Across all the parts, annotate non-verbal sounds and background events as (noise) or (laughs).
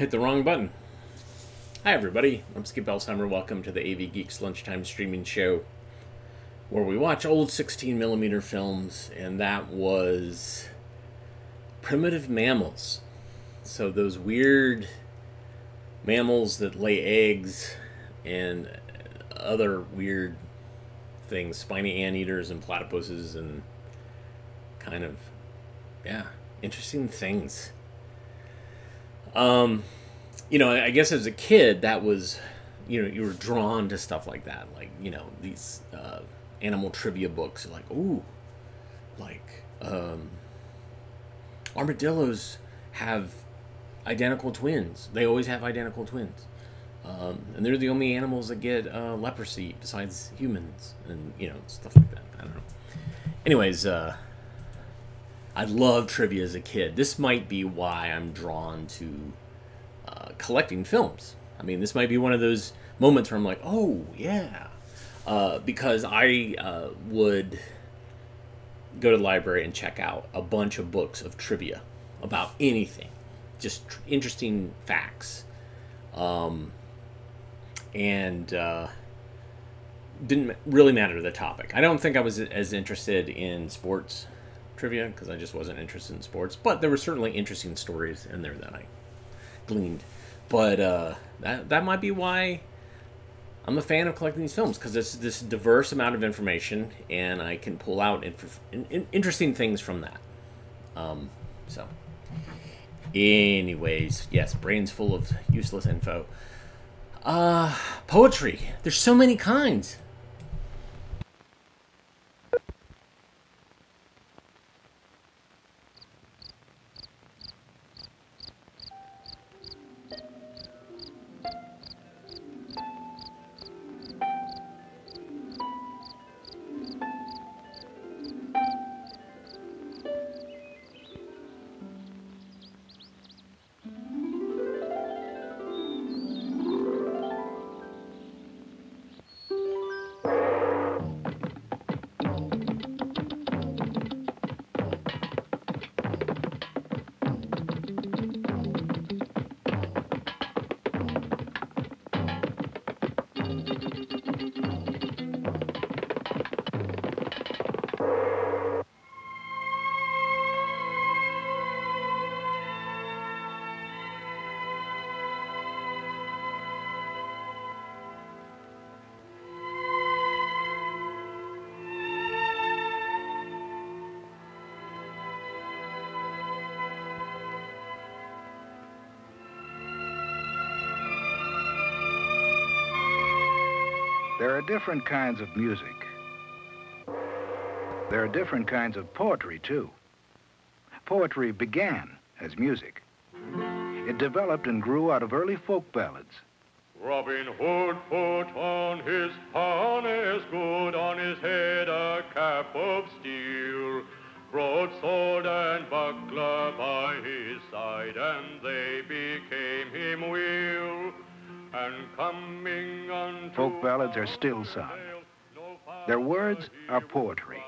Hit the wrong button. Hi, everybody. I'm Skip Elsheimer. Welcome to the AV Geeks Lunchtime Streaming Show, where we watch old 16 millimeter films, and that was Primitive Mammals. So, those weird mammals that lay eggs and other weird things spiny anteaters and platypuses, and kind of, yeah, interesting things. Um, you know, I guess as a kid, that was, you know, you were drawn to stuff like that, like you know these uh, animal trivia books, like ooh, like um, armadillos have identical twins. They always have identical twins. Um, and they're the only animals that get uh, leprosy besides humans, and you know stuff like that. I don't know. Anyways, uh, I loved trivia as a kid. This might be why I'm drawn to uh, collecting films. I mean, this might be one of those moments where I'm like, oh, yeah. Uh, because I uh, would go to the library and check out a bunch of books of trivia about anything, just tr- interesting facts. Um, and uh, didn't really matter the topic. I don't think I was as interested in sports trivia because I just wasn't interested in sports. But there were certainly interesting stories in there that I gleaned. But uh, that that might be why I'm a fan of collecting these films because it's this diverse amount of information, and I can pull out inf- in, in, interesting things from that. Um, so, anyways, yes, brains full of useless info. Uh, poetry. There's so many kinds. Different kinds of music. There are different kinds of poetry, too. Poetry began as music. It developed and grew out of early folk ballads. Robin Hood put on his harness good, on his head a cap of Ballads are still sung. Their words are poetry.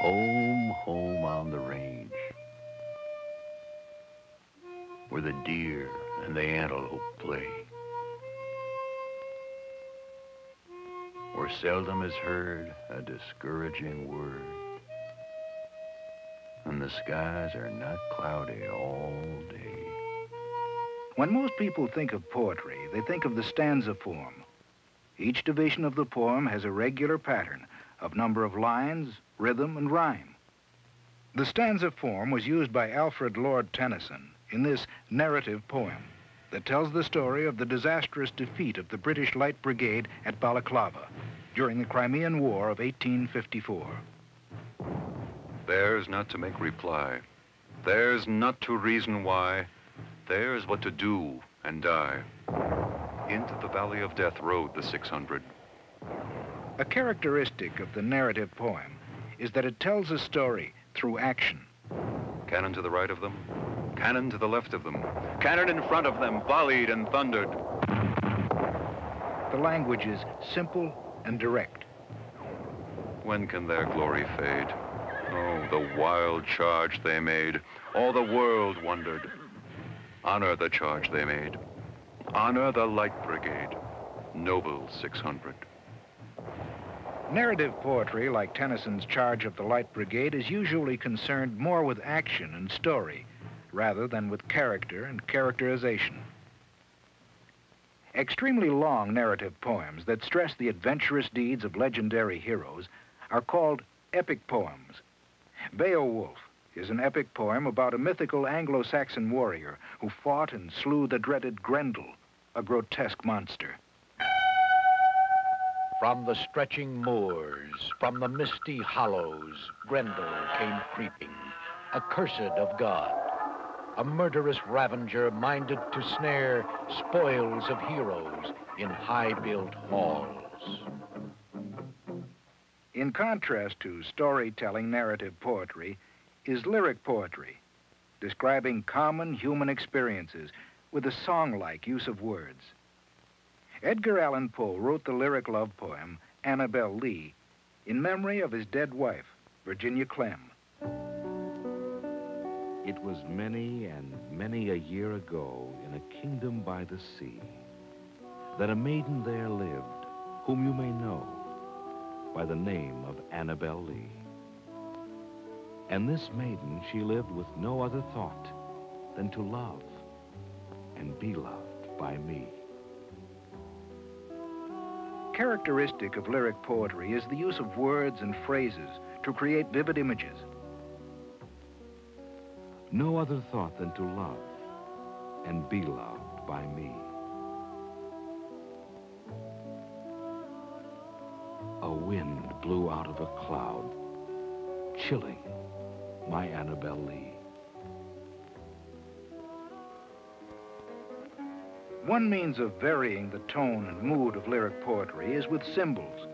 Home, home on the range, where the deer and the antelope play, where seldom is heard a discouraging word, and the skies are not cloudy all day. When most people think of poetry, they think of the stanza form. Each division of the poem has a regular pattern of number of lines, rhythm, and rhyme. The stanza form was used by Alfred Lord Tennyson in this narrative poem that tells the story of the disastrous defeat of the British Light Brigade at Balaclava during the Crimean War of 1854. Theirs not to make reply. Theirs not to reason why. Theirs what to do and die. Into the valley of death rode the 600. A characteristic of the narrative poem is that it tells a story through action. Cannon to the right of them, cannon to the left of them, cannon in front of them, volleyed and thundered. The language is simple and direct. When can their glory fade? Oh, the wild charge they made. All the world wondered. Honor the charge they made. Honor the Light Brigade. Noble 600. Narrative poetry, like Tennyson's Charge of the Light Brigade, is usually concerned more with action and story rather than with character and characterization. Extremely long narrative poems that stress the adventurous deeds of legendary heroes are called epic poems. Beowulf is an epic poem about a mythical Anglo-Saxon warrior who fought and slew the dreaded Grendel, a grotesque monster. From the stretching moors, from the misty hollows, Grendel came creeping, accursed of God, a murderous ravenger minded to snare spoils of heroes in high-built halls. In contrast to storytelling narrative poetry is lyric poetry, describing common human experiences with a song-like use of words. Edgar Allan Poe wrote the lyric love poem, Annabel Lee, in memory of his dead wife, Virginia Clemm. It was many and many a year ago in a kingdom by the sea that a maiden there lived whom you may know by the name of Annabel Lee. And this maiden, she lived with no other thought than to love and be loved by me. Characteristic of lyric poetry is the use of words and phrases to create vivid images. No other thought than to love and be loved by me. A wind blew out of a cloud, chilling my Annabel Lee. One means of varying the tone and mood of lyric poetry is with symbols,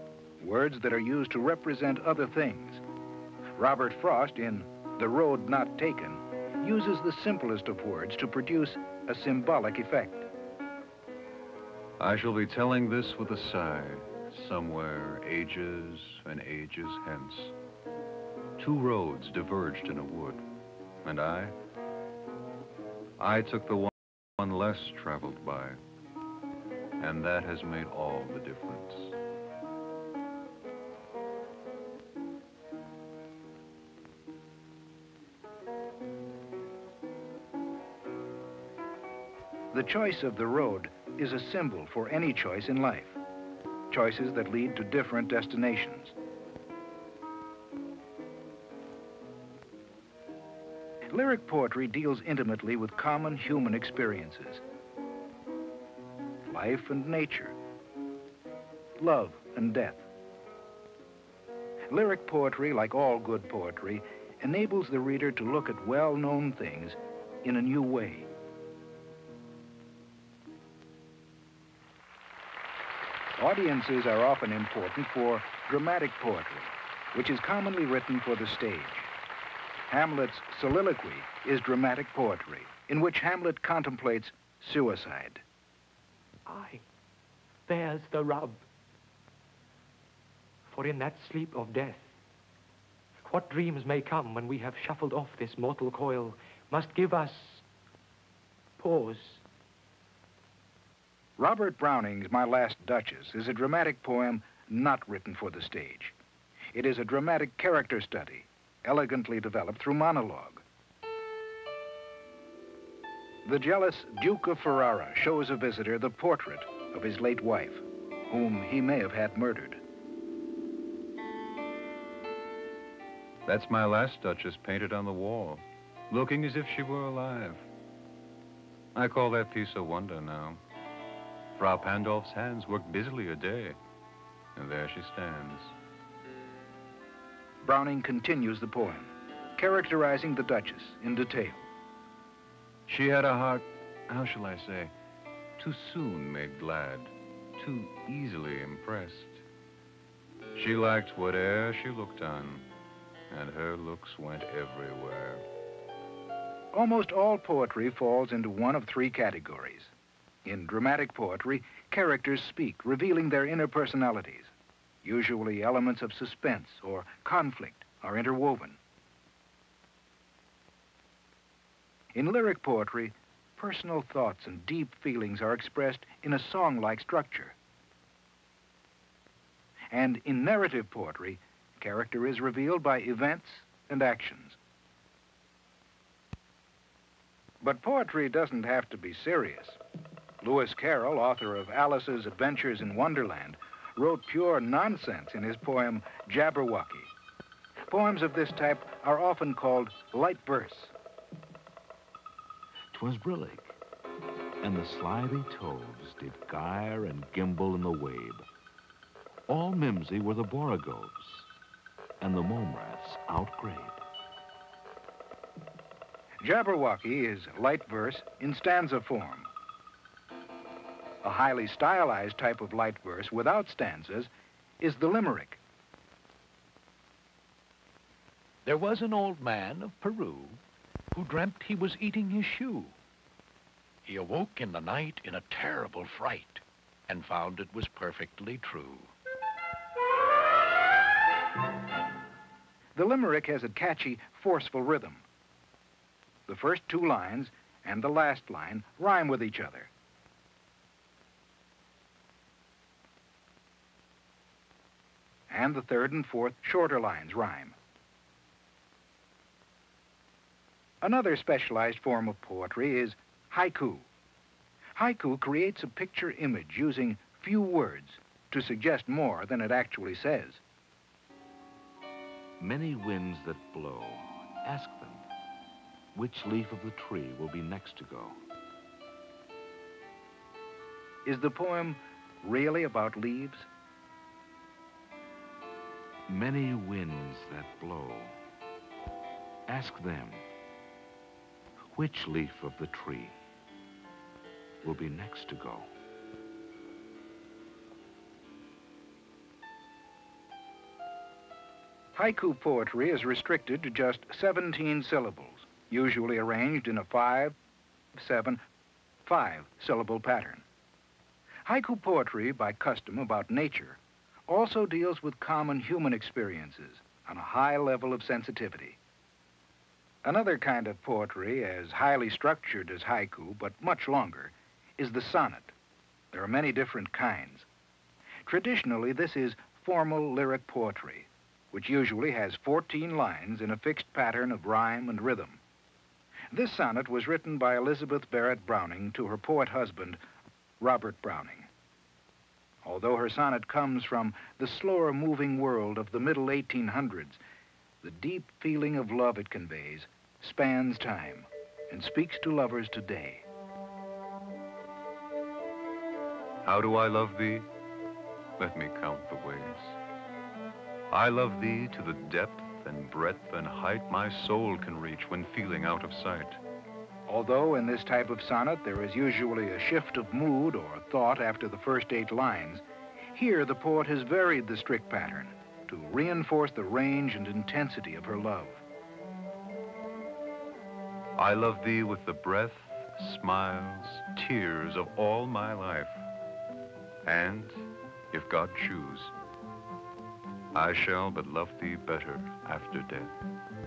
words that are used to represent other things. Robert Frost in The Road Not Taken uses the simplest of words to produce a symbolic effect. I shall be telling this with a sigh, somewhere ages and ages hence. Two roads diverged in a wood, and I, I took the one one less traveled by, and that has made all the difference. The choice of the road is a symbol for any choice in life, choices that lead to different destinations. Lyric poetry deals intimately with common human experiences. Life and nature. Love and death. Lyric poetry, like all good poetry, enables the reader to look at well-known things in a new way. Audiences are often important for dramatic poetry, which is commonly written for the stage. Hamlet's soliloquy is dramatic poetry, in which Hamlet contemplates suicide. Aye, there's the rub. For in that sleep of death, what dreams may come when we have shuffled off this mortal coil must give us pause. Robert Browning's My Last Duchess is a dramatic poem not written for the stage. It is a dramatic character study, elegantly developed through monologue. The jealous Duke of Ferrara shows a visitor the portrait of his late wife, whom he may have had murdered. That's my last Duchess painted on the wall, looking as if she were alive. I call that piece a wonder now. Fra Pandolf's hands work busily a day, and there she stands. Browning continues the poem, characterizing the Duchess in detail. She had a heart, how shall I say, too soon made glad, too easily impressed. She liked whate'er she looked on, and her looks went everywhere. Almost all poetry falls into one of three categories. In dramatic poetry, characters speak, revealing their inner personalities. Usually elements of suspense or conflict are interwoven. In lyric poetry, personal thoughts and deep feelings are expressed in a song-like structure. And in narrative poetry, character is revealed by events and actions. But poetry doesn't have to be serious. Lewis Carroll, author of Alice's Adventures in Wonderland, wrote pure nonsense in his poem Jabberwocky. Poems of this type are often called light verse. 'Twas brillig, and the slithy toves did gyre and gimble in the wabe. All mimsy were the borogoves, and the mome raths outgrabe. Jabberwocky is light verse in stanza form. A highly stylized type of light verse without stanzas is the limerick. There was an old man of Peru who dreamt he was eating his shoe. He awoke in the night in a terrible fright and found it was perfectly true. The limerick has a catchy, forceful rhythm. The first two lines and the last line rhyme with each other. And the third and fourth shorter lines rhyme. Another specialized form of poetry is haiku. Haiku creates a picture image using few words to suggest more than it actually says. Many winds that blow, ask them, which leaf of the tree will be next to go? Is the poem really about leaves? Many winds that blow, ask them, which leaf of the tree will be next to go? Haiku poetry is restricted to just 17 syllables, usually arranged in a five, seven, five syllable pattern. Haiku poetry, by custom about nature, also deals with common human experiences on a high level of sensitivity. Another kind of poetry, as highly structured as haiku, but much longer, is the sonnet. There are many different kinds. Traditionally, this is formal lyric poetry, which usually has 14 lines in a fixed pattern of rhyme and rhythm. This sonnet was written by Elizabeth Barrett Browning to her poet husband, Robert Browning. Although her sonnet comes from the slower moving world of the middle 1800s, the deep feeling of love it conveys spans time and speaks to lovers today. How do I love thee? Let me count the ways. I love thee to the depth and breadth and height my soul can reach when feeling out of sight. Although in this type of sonnet there is usually a shift of mood or thought after the first eight lines, here the poet has varied the strict pattern to reinforce the range and intensity of her love. I love thee with the breath, smiles, tears of all my life. And, if God choose, I shall but love thee better after death.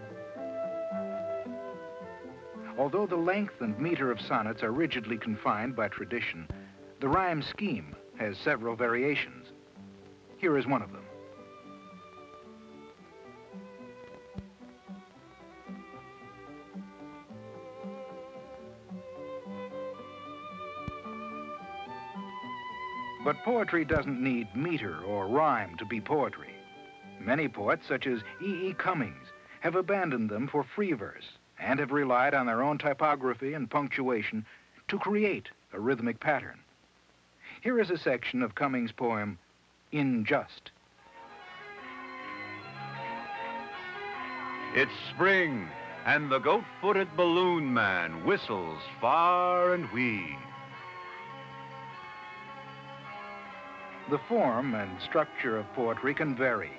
Although the length and meter of sonnets are rigidly confined by tradition, the rhyme scheme has several variations. Here is one of them. But poetry doesn't need meter or rhyme to be poetry. Many poets, such as E. E. Cummings, have abandoned them for free verse and have relied on their own typography and punctuation to create a rhythmic pattern. Here is a section of Cummings' poem, In Just. It's spring, and the goat-footed balloon man whistles far and wee. The form and structure of poetry can vary.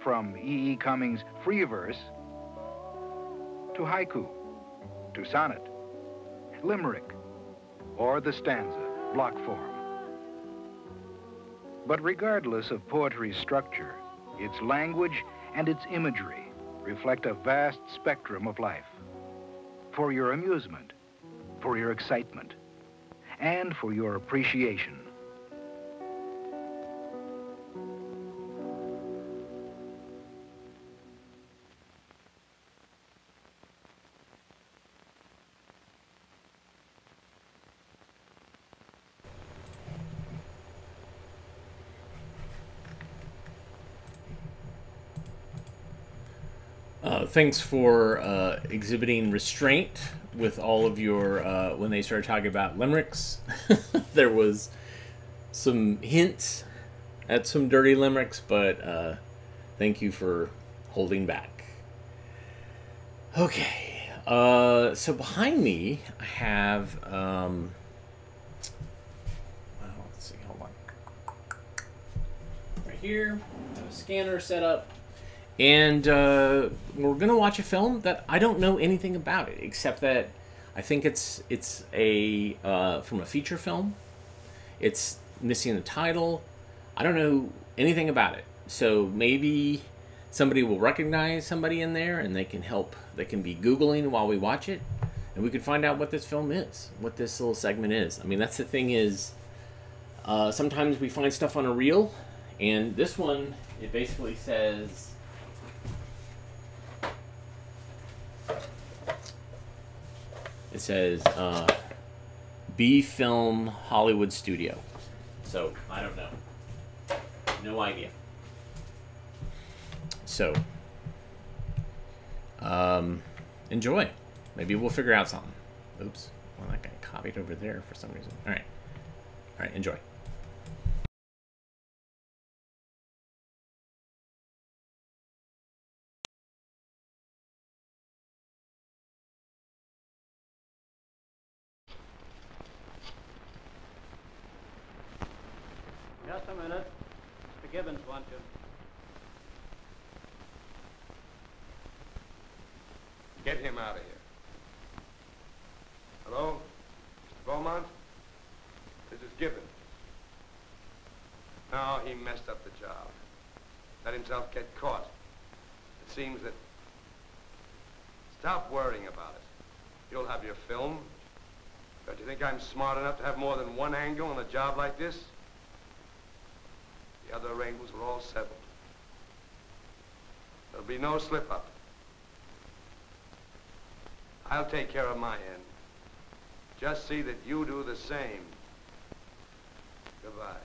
From E. E. Cummings' free verse to haiku, to sonnet, limerick, or the stanza, block form. But regardless of poetry's structure, its language and its imagery reflect a vast spectrum of life. for your amusement, for your excitement, and for your appreciation. Thanks for uh, exhibiting restraint with all of your uh, when they started talking about limericks. (laughs) there was some hints at some dirty limericks, but uh, thank you for holding back. Okay, uh, so behind me I have. Um, well, let's see, hold on. Right here, I have a scanner set up and uh, we're gonna watch a film that I don't know anything about it except that I think it's it's a uh, from a feature film. It's missing the title. I don't know anything about it, so maybe somebody will recognize somebody in there and they can help. They can be googling while we watch it, and we can find out what this film is, what this little segment is. I mean, that's the thing is. Uh, sometimes we find stuff on a reel, and this one it basically says it says uh, B Film Hollywood Studio. So I don't know. No idea. So um, enjoy. Maybe we'll figure out something. Oops. Well, that got copied over there for some reason. All right. All right. Enjoy. Just a minute. Mr. Gibbons wants you. Get him out of here. Hello? Mr. Beaumont? This is Gibbons. No, he messed up the job. Let himself get caught. It seems that... Stop worrying about it. You'll have your film. Don't you think I'm smart enough to have more than one angle on a job like this? The other arrangements were all settled. There'll be no slip-up. I'll take care of my end. Just see that you do the same. Goodbye.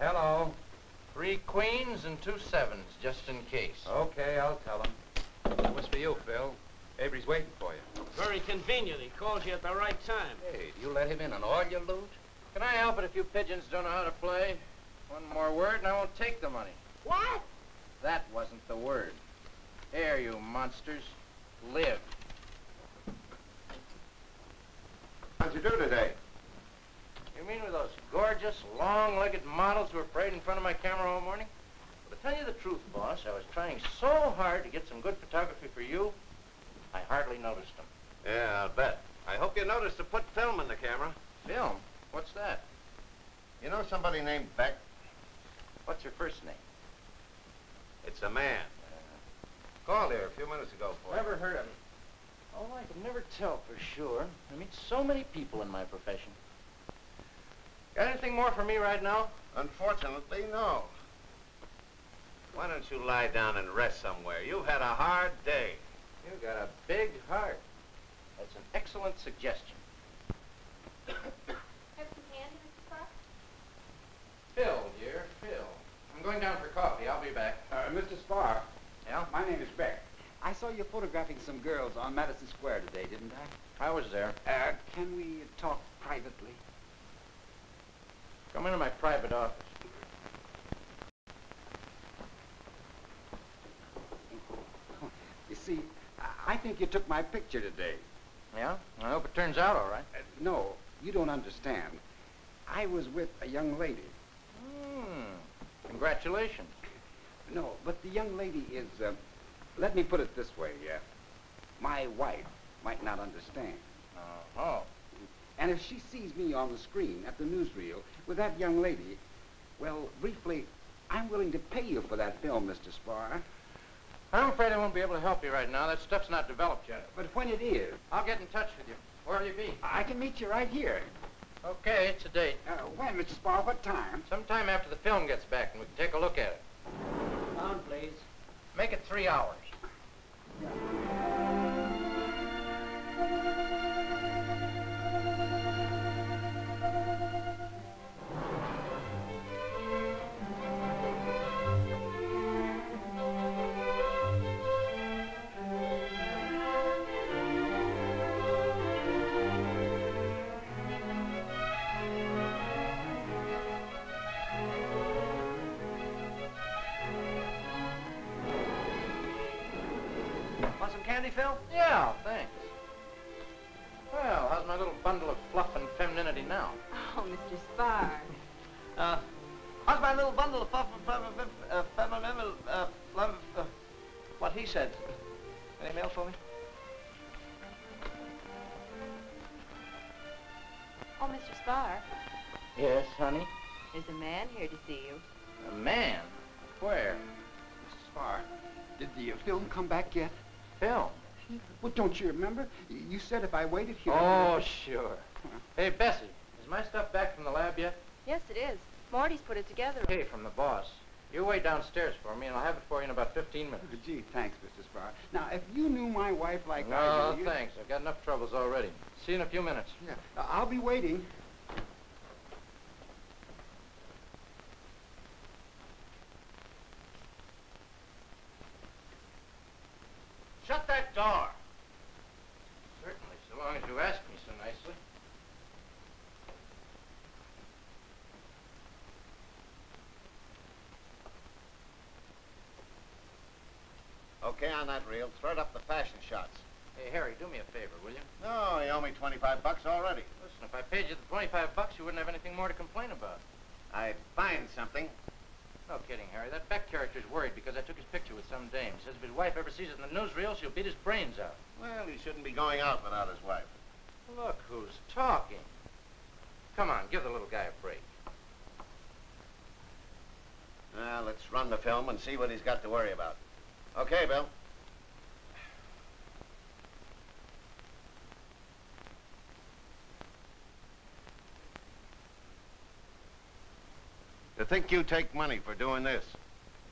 Hello. Three queens and two sevens, just in case. Okay, I'll tell him. What's for you, Phil? Avery's waiting for you. Very convenient. He calls you at the right time. Hey, do you let him in on all your loot? Can I help it if you pigeons don't know how to play? One more word and I won't take the money. What? That wasn't the word. Here, you monsters. Live. How'd you do today? You mean with those gorgeous, long-legged models who were parading in front of my camera all morning? Well, to tell you the truth, boss, I was trying so hard to get some good photography for you, I hardly noticed them. Yeah, I'll bet. I hope you noticed to put film in the camera. Film? What's that? You know somebody named Beck? What's your first name? It's a man. Uh, called here a few minutes ago for you. Never heard of him. Oh, I can never tell for sure. I meet so many people in my profession. Got anything more for me right now? Unfortunately, no. Why don't you lie down and rest somewhere? You've had a hard day. You've got a big heart. That's an excellent suggestion. (coughs) Have some candy, Mr. Sparks? Phil, dear, Phil. I'm going down for coffee. I'll be back. Uh, Mr. Spark, Yeah? my name is Beck. I saw you photographing some girls on Madison Square today, didn't I? I was there. Uh, can we talk privately? Come into my private office. You see, I- I think you took my picture today. Yeah? I hope it turns out all right. Uh, no, you don't understand. I was with a young lady. Hmm. Congratulations. No, but the young lady is, uh, let me put it this way, uh, my wife might not understand. Oh. And if she sees me on the screen at the newsreel with that young lady, Well, briefly, I'm willing to pay you for that film, Mr. Spar. I'm afraid I won't be able to help you right now. That stuff's not developed yet. But when it is, I'll get in touch with you. Where'll you be? I can meet you right here. Okay, it's a date. Uh, when, Mr. Spar? What time? Sometime after the film gets back and we can take a look at it. Pound, please. Make it three hours. Want man here to see you. A man? Where? Mrs. Spar, did the uh, film come back yet? Film? Well, don't you remember? You said if I waited here... Oh, sure. Hey, Bessie, is my stuff back from the lab yet? Yes, it is. Marty's put it together. Okay, from the boss. You wait downstairs for me, and I'll have it for you in about 15 minutes. Oh, Gee, thanks, Mr. Spar. Now, if you knew my wife like no, I do... you- thanks. I've got enough troubles already. See you in a few minutes. Yeah, uh, I'll be waiting. Certainly, so long as you ask me so nicely. Okay on that reel. Thread up the fashion shots. Hey, Harry, do me a favor, will you? No, you owe me 25 bucks already. Listen, if I paid you the 25 bucks, you wouldn't have anything more to complain about. I'd find something. No kidding, Harry. That Beck character's worried because I took his picture with some dame. Says if his wife ever sees it in the newsreel, she'll beat his brains out. Well, he shouldn't be going out without his wife. Look who's talking. Come on, give the little guy a break. Now, let's run the film and see what he's got to worry about. Okay, Bill. Think you take money for doing this.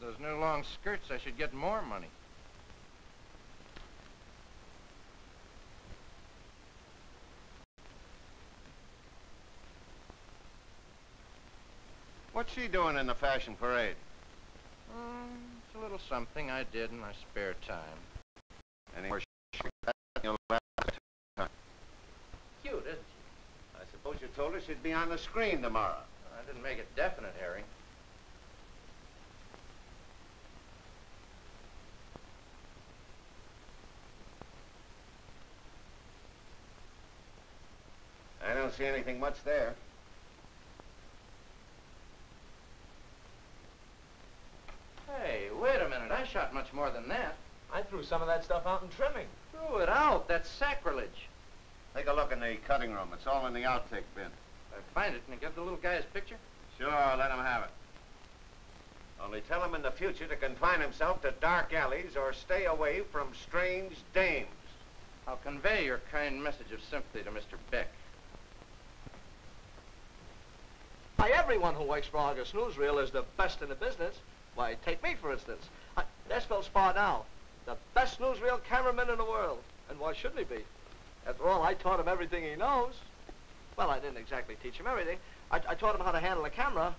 Those new long skirts, I should get more money. What's she doing in the fashion parade? Mm, it's a little something I did in my spare time. Any more you'll have time. Cute, isn't she? I suppose you told her she'd be on the screen tomorrow. I didn't make it definite, Harry. I don't see anything much there. Hey, wait a minute. I shot much more than that. I threw some of that stuff out in trimming. Threw it out. That's sacrilege. Take a look in the cutting room. It's all in the outtake bin. If I find it, can I get the little guy's picture? Sure, let him have it. Only tell him in the future to confine himself to dark alleys or stay away from strange dames. I'll convey your kind message of sympathy to Mr. Beck. Why, everyone who works for August Newsreel is the best in the business. Why, take me, for instance. I, there's Phil Spar now, the best newsreel cameraman in the world. And why shouldn't he be? After all, I taught him everything he knows. Well, I didn't exactly teach him everything. I, I taught him how to handle a camera.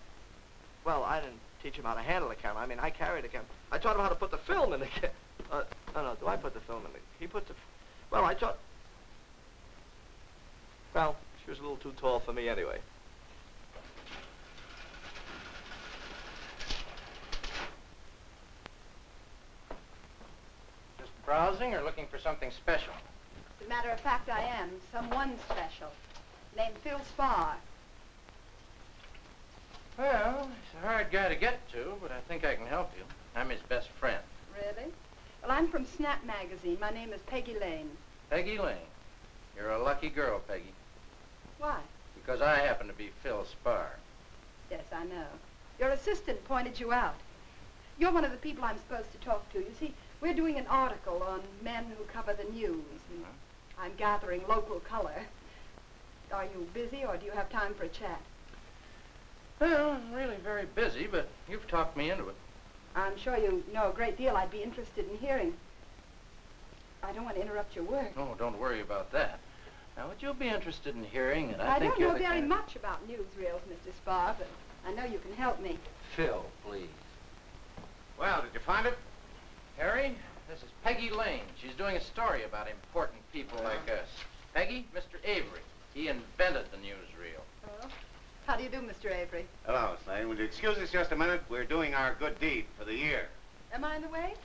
Well, I didn't teach him how to handle a camera. I mean, I carried a camera. I taught him how to put the film in the camera. Uh, no, no, do I put the film in the... He put the... Well, I taught... Well, she was a little too tall for me anyway. Just browsing or looking for something special? As a matter of fact, I am. Someone special. Named Phil Spar. Well, he's a hard guy to get to, but I think I can help you. I'm his best friend. Really? Well, I'm from Snap Magazine. My name is Peggy Lane. Peggy Lane. You're a lucky girl, Peggy. Why? Because I happen to be Phil Spar. Yes, I know. Your assistant pointed you out. You're one of the people I'm supposed to talk to. You see, we're doing an article on men who cover the news, and I'm gathering local color. Are you busy, or do you have time for a chat? Well, I'm really very busy, but you've talked me into it. I'm sure you know a great deal I'd be interested in hearing. I don't want to interrupt your work. Oh, don't worry about that. Now, would you'll be interested in hearing, and I, I think don't you're know the very kind much about newsreels, Mr. Spar, but I know you can help me. Phil, please. Well, did you find it? Harry, this is Peggy Lane. She's doing a story about important people like us. Peggy, Mr. Avery. He invented the newsreel. Oh. How do you do, Mr. Avery? Hello, Slane. Would you excuse us just a minute? We're doing our good deed for the year. Am I in the way?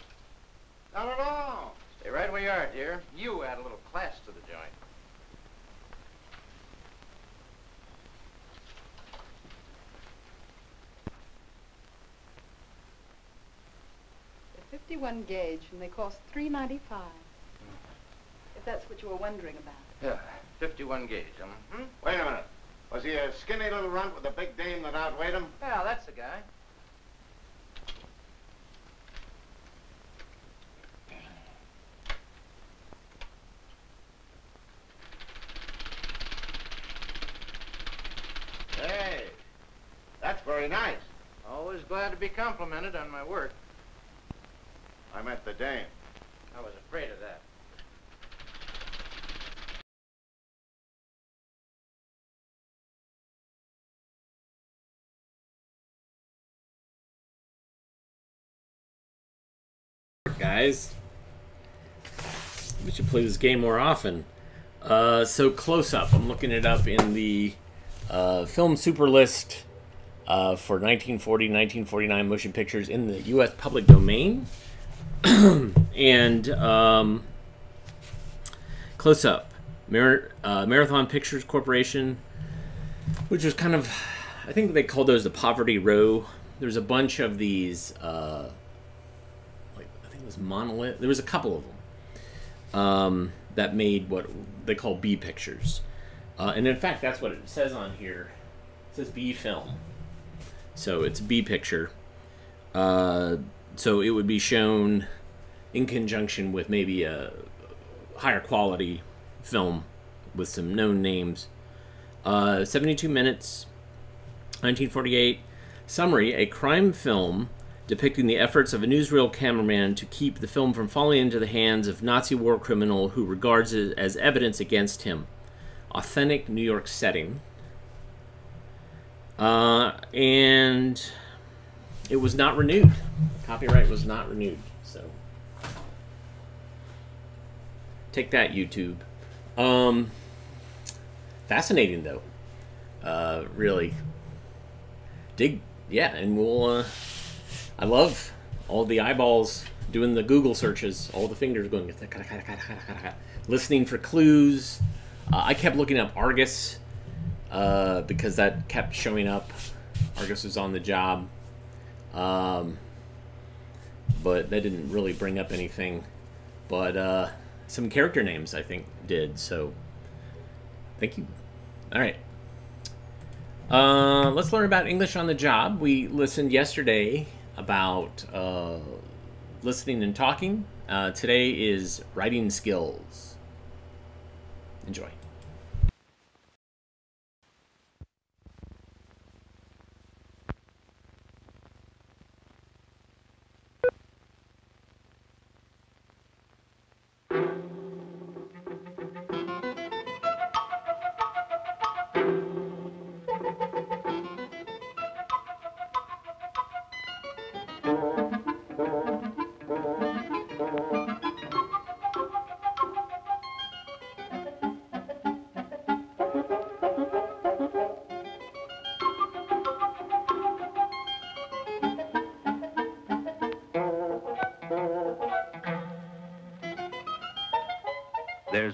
Not at all. Stay right where you are, dear. You add a little class to the joint. They're 51 gauge, and they cost 3.95. If that's what you were wondering about. Yeah, 51 gauge, hmm? Wait a minute. Was he a skinny little runt with a big dame that outweighed him? Well, that's the guy. Hey, that's very nice. Always glad to be complimented on my work. I meant the dame. I was afraid of that. Guys. We should play this game more often. Uh, so close up. I'm looking it up in the uh, Film Superlist uh, for 1940 1949 motion pictures in the U.S. public domain. (clears throat) and um, close up, Mar- uh, Marathon Pictures Corporation, which was kind of, I think they called those the poverty row. There's a bunch of these. Was Monolith. There was a couple of them um, that made what they call B pictures, uh, and in fact, that's what it says on here. It says B film, so it's B picture. Uh, so it would be shown in conjunction with maybe a higher quality film with some known names. Uh, 72 minutes, 1948. Summary: A crime film depicting the efforts of a newsreel cameraman to keep the film from falling into the hands of Nazi war criminal who regards it as evidence against him. Authentic New York setting. Uh, and it was not renewed. Copyright was not renewed. So take that, YouTube. Um, fascinating though. Uh, really. Dig, yeah, and we'll. Uh, I love all the eyeballs doing the Google searches, all the fingers going, listening for clues. Uh, I kept looking up Argus uh, because that kept showing up. Argus was on the job. Um, but that didn't really bring up anything. But uh, some character names, I think, did. So thank you. All right. Uh, let's learn about English on the job. We listened yesterday about uh, listening and talking. Uh, today is writing skills. Enjoy.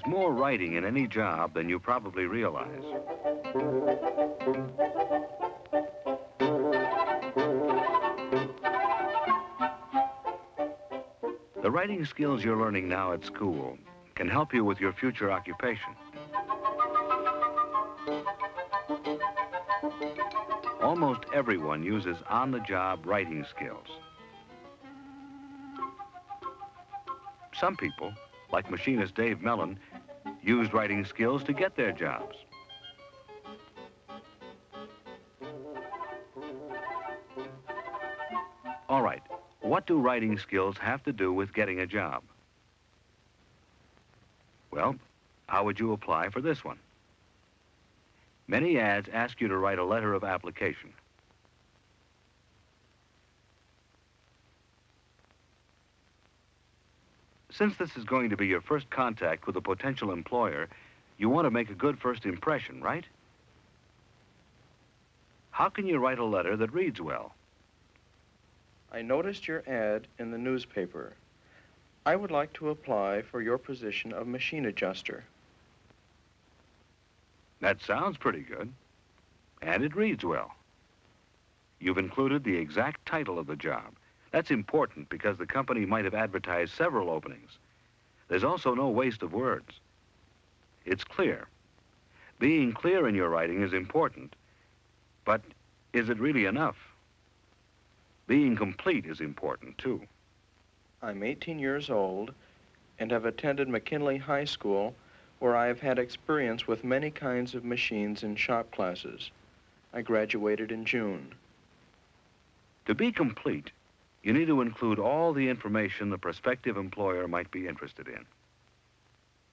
More writing in any job than you probably realize. The writing skills you're learning now at school can help you with your future occupation. almost everyone uses on-the-job writing skills. Some people, like machinist Dave Mellon, used writing skills to get their jobs. All right, what do writing skills have to do with getting a job? Well, how would you apply for this one? Many ads ask you to write a letter of application. Since this is going to be your first contact with a potential employer, you want to make a good first impression, right? How can you write a letter that reads well? I noticed your ad in the newspaper. I would like to apply for your position of machine adjuster. That sounds pretty good. And it reads well. You've included the exact title of the job. That's important because the company might have advertised several openings. There's also no waste of words. It's clear. Being clear in your writing is important, but is it really enough? Being complete is important, too. I'm 18 years old and have attended McKinley High School where I have had experience with many kinds of machines in shop classes. I graduated in June. To be complete, you need to include all the information the prospective employer might be interested in.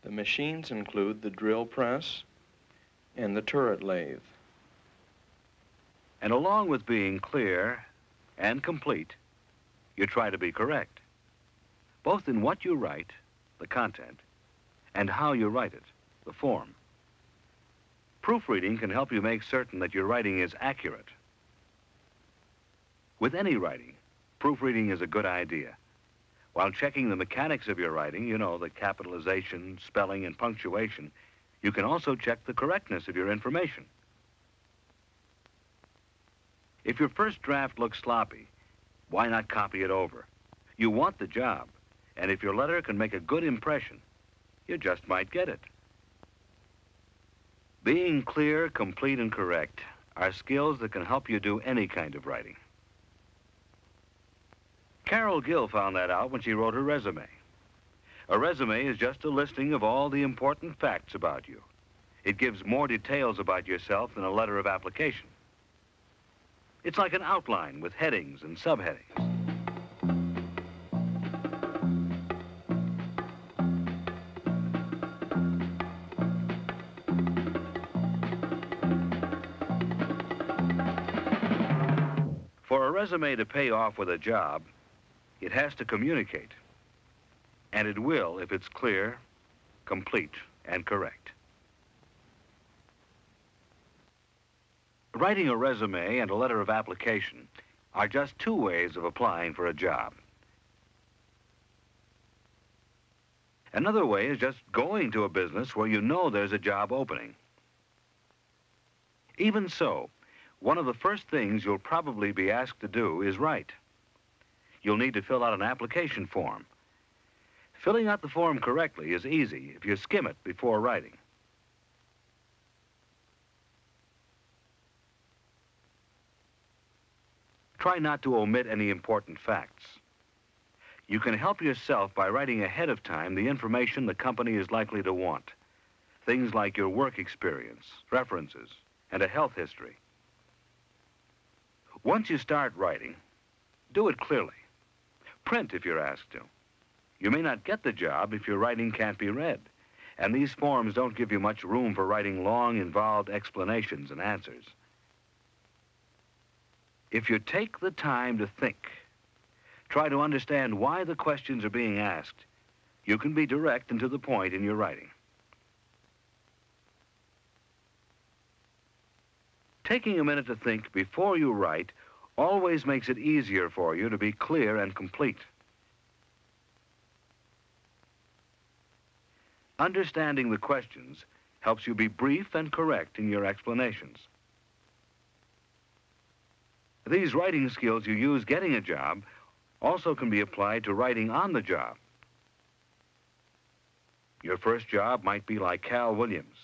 The machines include the drill press and the turret lathe. And along with being clear and complete, you try to be correct, both in what you write, the content, and how you write it, the form. Proofreading can help you make certain that your writing is accurate. With any writing, proofreading is a good idea. While checking the mechanics of your writing, you know, the capitalization, spelling, and punctuation, you can also check the correctness of your information. If your first draft looks sloppy, why not copy it over? You want the job, and if your letter can make a good impression, you just might get it. Being clear, complete, and correct are skills that can help you do any kind of writing. Carol Gill found that out when she wrote her resume. A resume is just a listing of all the important facts about you. It gives more details about yourself than a letter of application. It's like an outline with headings and subheadings. For a resume to pay off with a job, it has to communicate. And it will if it's clear, complete, and correct. Writing a resume and a letter of application are just two ways of applying for a job. Another way is just going to a business where you know there's a job opening. Even so, one of the first things you'll probably be asked to do is write. You'll need to fill out an application form. Filling out the form correctly is easy if you skim it before writing. Try not to omit any important facts. You can help yourself by writing ahead of time the information the company is likely to want. Things like your work experience, references, and a health history. Once you start writing, do it clearly. Print if you're asked to. You may not get the job if your writing can't be read, and these forms don't give you much room for writing long, involved explanations and answers. If you take the time to think, try to understand why the questions are being asked, you can be direct and to the point in your writing. Taking a minute to think before you write always makes it easier for you to be clear and complete. Understanding the questions helps you be brief and correct in your explanations. These writing skills you use getting a job also can be applied to writing on the job. Your first job might be like Cal Williams.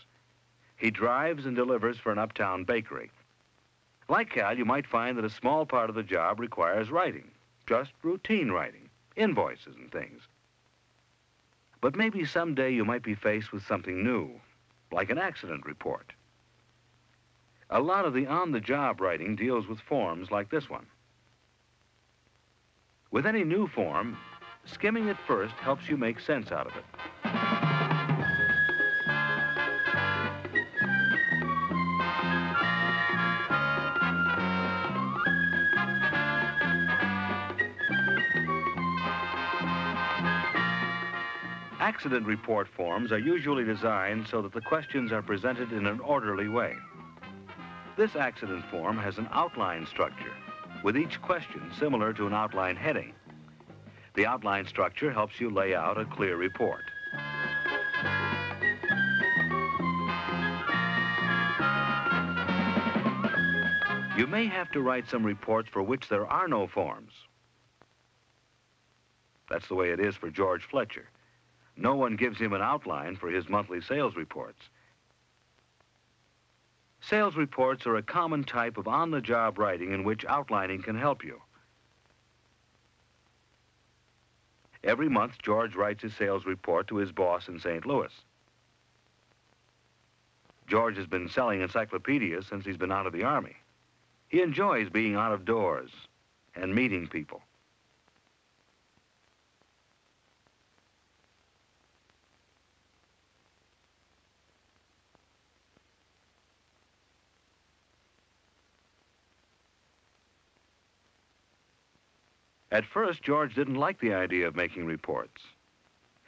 He drives and delivers for an uptown bakery. Like Cal, you might find that a small part of the job requires writing, just routine writing, invoices and things. But maybe someday you might be faced with something new, like an accident report. A lot of the on-the-job writing deals with forms like this one. With any new form, skimming it first helps you make sense out of it. Accident report forms are usually designed so that the questions are presented in an orderly way. This accident form has an outline structure, with each question similar to an outline heading. The outline structure helps you lay out a clear report. You may have to write some reports for which there are no forms. That's the way it is for George Fletcher. No one gives him an outline for his monthly sales reports. Sales reports are a common type of on-the-job writing in which outlining can help you. Every month, George writes his sales report to his boss in St. Louis. George has been selling encyclopedias since he's been out of the Army. He enjoys being out of doors and meeting people. At first, George didn't like the idea of making reports.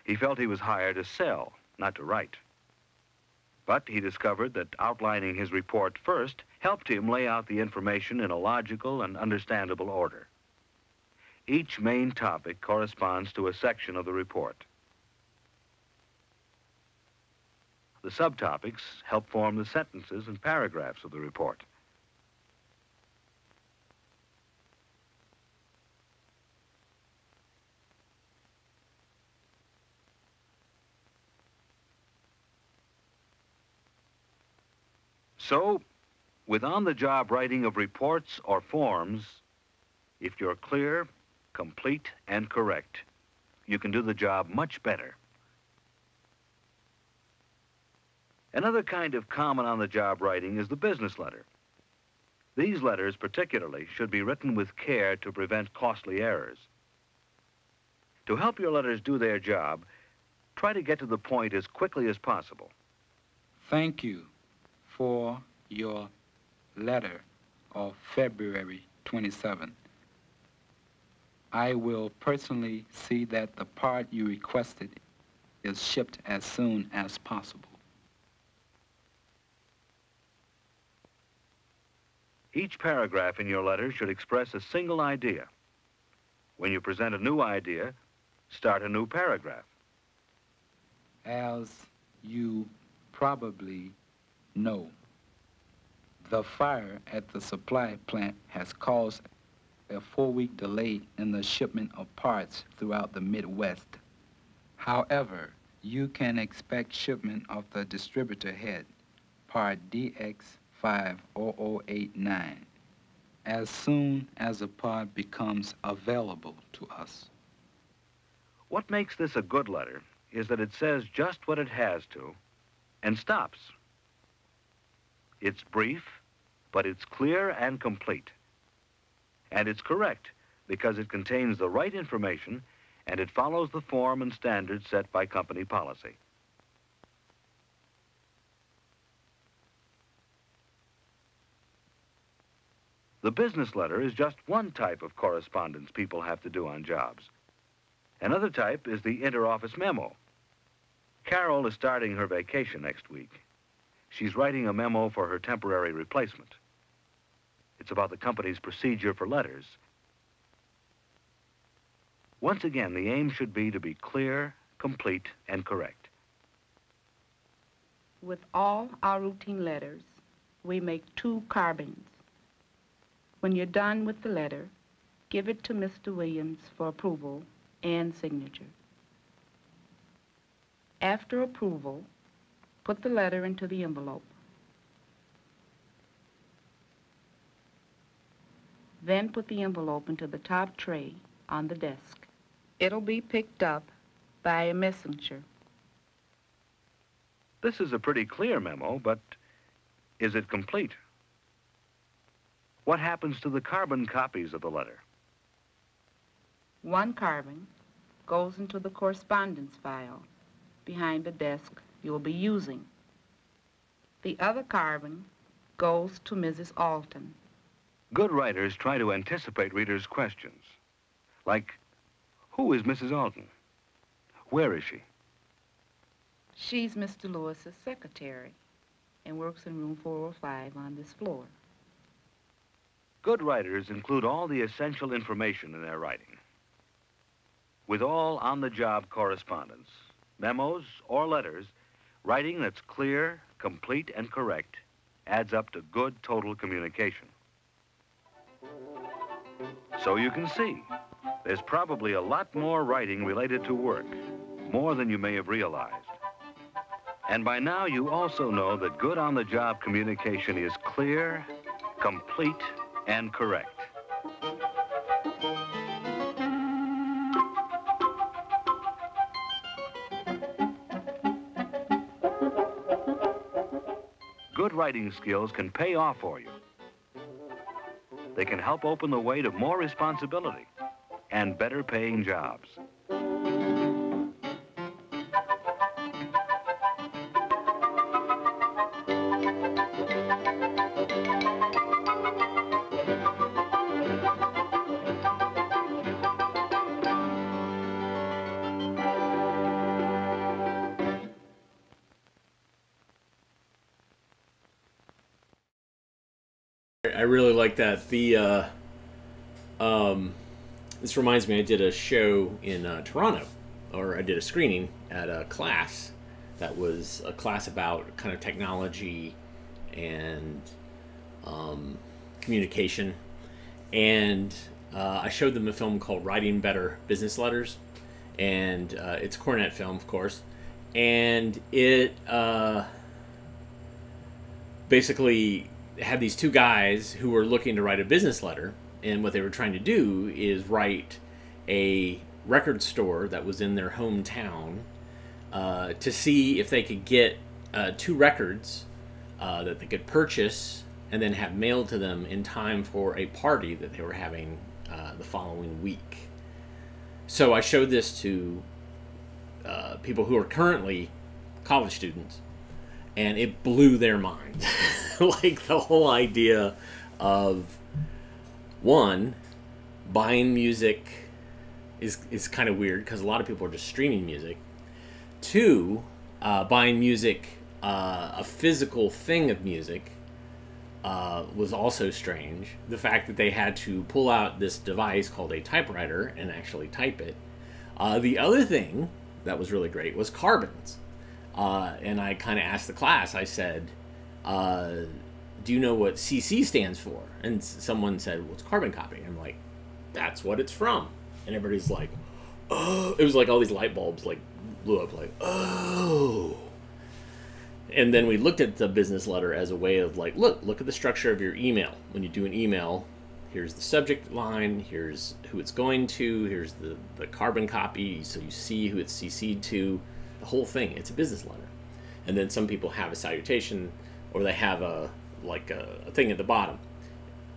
He felt he was hired to sell, not to write. But he discovered that outlining his report first helped him lay out the information in a logical and understandable order. Each main topic corresponds to a section of the report. The subtopics help form the sentences and paragraphs of the report. So, with on-the-job writing of reports or forms, if you're clear, complete, and correct, you can do the job much better. Another kind of common on-the-job writing is the business letter. These letters, particularly, should be written with care to prevent costly errors. To help your letters do their job, try to get to the point as quickly as possible. Thank you for your letter of February 27. I will personally see that the part you requested is shipped as soon as possible. Each paragraph in your letter should express a single idea. When you present a new idea, start a new paragraph. As you probably know, the fire at the supply plant has caused a four-week delay in the shipment of parts throughout the Midwest. However, you can expect shipment of the distributor head, part DX50089, as soon as a part becomes available to us. What makes this a good letter is that it says just what it has to and stops. It's brief, but it's clear and complete. And it's correct because it contains the right information and it follows the form and standards set by company policy. The business letter is just one type of correspondence people have to do on jobs. Another type is the interoffice memo. Carol is starting her vacation next week. She's writing a memo for her temporary replacement. It's about the company's procedure for letters. Once again, the aim should be to be clear, complete, and correct. With all our routine letters, we make two carbons. When you're done with the letter, give it to Mr. Williams for approval and signature. After approval, put the letter into the envelope. Then put the envelope into the top tray on the desk. It'll be picked up by a messenger. This is a pretty clear memo, but is it complete? What happens to the carbon copies of the letter? One carbon goes into the correspondence file behind the desk you'll be using. The other carbon goes to Mrs. Alton. Good writers try to anticipate readers' questions. Like, who is Mrs. Alton? Where is she? She's Mr. Lewis's secretary and works in room 405 on this floor. Good writers include all the essential information in their writing. With all on-the-job correspondence, memos, or letters, writing that's clear, complete, and correct adds up to good total communication. So you can see, there's probably a lot more writing related to work, more than you may have realized. And by now, you also know that good on-the-job communication is clear, complete, and correct. Writing skills can pay off for you. They can help open the way to more responsibility and better paying jobs. I really like that. The uh, um, this reminds me, I did a show in uh, Toronto, or I did a screening at a class that was a class about kind of technology and um, communication, and uh, I showed them a film called "Writing Better Business Letters," and uh, it's a Coronet film, of course, and it uh, basically had these two guys who were looking to write a business letter, and what they were trying to do is write a record store that was in their hometown uh, to see if they could get uh, two records uh, that they could purchase and then have mailed to them in time for a party that they were having uh, the following week. So I showed this to uh, people who are currently college students and it blew their mind. (laughs) like the whole idea of one buying music is is kind of weird because a lot of people are just streaming music. Two, uh, buying music, uh, a physical thing of music, uh, was also strange. The fact that they had to pull out this device called a typewriter and actually type it. Uh, the other thing that was really great was carbons. Uh, and I kind of asked the class, I said, uh, Do you know what CC stands for? And someone said, Well, it's carbon copy. I'm like, That's what it's from. And everybody's like, Oh, it was like all these light bulbs like blew up, like, Oh. And then we looked at the business letter as a way of like, look, look at the structure of your email. When you do an email, here's the subject line, here's who it's going to, here's the, the carbon copy, so you see who it's CC'd to the whole thing. It's a business letter. And then some people have a salutation or they have a like a, a thing at the bottom.